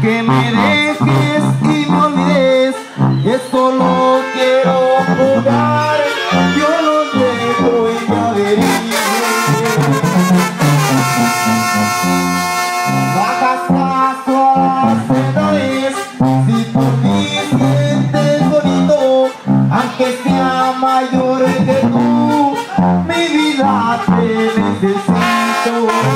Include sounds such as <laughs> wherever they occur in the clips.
que me dejes y me olvides. Que quiero jugar. Yo los dejo y ya veré paso a las si tú dices es bonito aunque sea mayor que tú mi vida te necesito.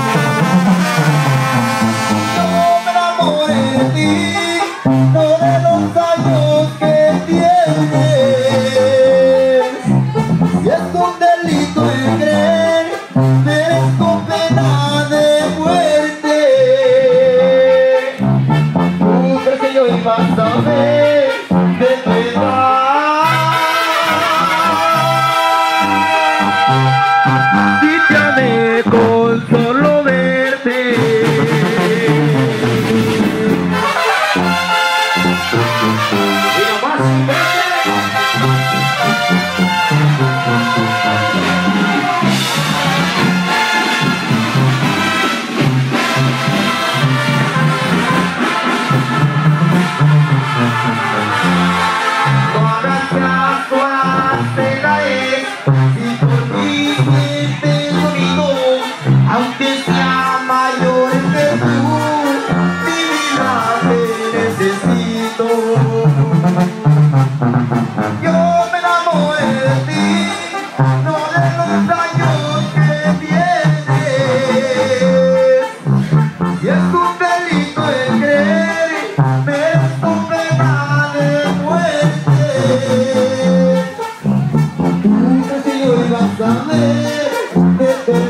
foi passar bem Mm-hmm. <laughs> Dame,